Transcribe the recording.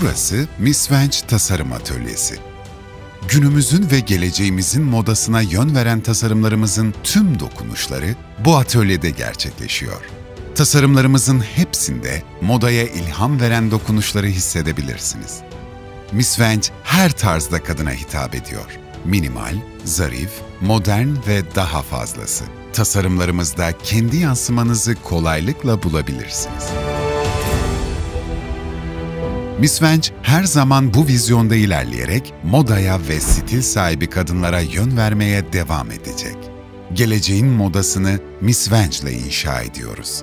Burası Miss Venge Tasarım Atölyesi. Günümüzün ve geleceğimizin modasına yön veren tasarımlarımızın tüm dokunuşları bu atölyede gerçekleşiyor. Tasarımlarımızın hepsinde modaya ilham veren dokunuşları hissedebilirsiniz. Miss Venge her tarzda kadına hitap ediyor. Minimal, zarif, modern ve daha fazlası. Tasarımlarımızda kendi yansımanızı kolaylıkla bulabilirsiniz. Miss Venge her zaman bu vizyonda ilerleyerek modaya ve stil sahibi kadınlara yön vermeye devam edecek. Geleceğin modasını Miss Venge ile inşa ediyoruz.